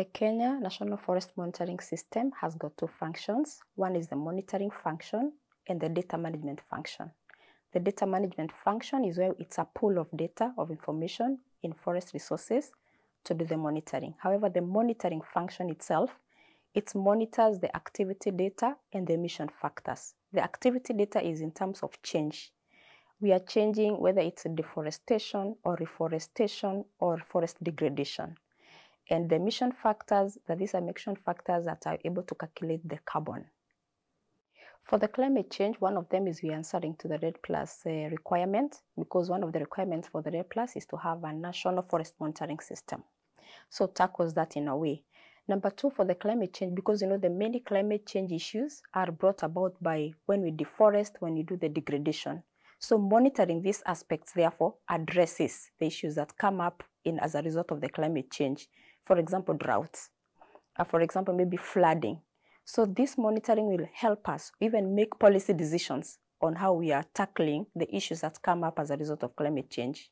The Kenya National Forest Monitoring System has got two functions. One is the monitoring function and the data management function. The data management function is where it's a pool of data of information in forest resources to do the monitoring. However, the monitoring function itself, it monitors the activity data and the emission factors. The activity data is in terms of change. We are changing whether it's deforestation or reforestation or forest degradation. And the emission factors, that these are emission factors that are able to calculate the carbon. For the climate change, one of them is we are answering to the REDD Plus uh, requirement because one of the requirements for the REDD Plus is to have a national forest monitoring system. So tackles that in a way. Number two, for the climate change, because you know the many climate change issues are brought about by when we deforest, when we do the degradation. So monitoring these aspects, therefore, addresses the issues that come up in as a result of the climate change. For example, droughts. Uh, for example, maybe flooding. So this monitoring will help us even make policy decisions on how we are tackling the issues that come up as a result of climate change.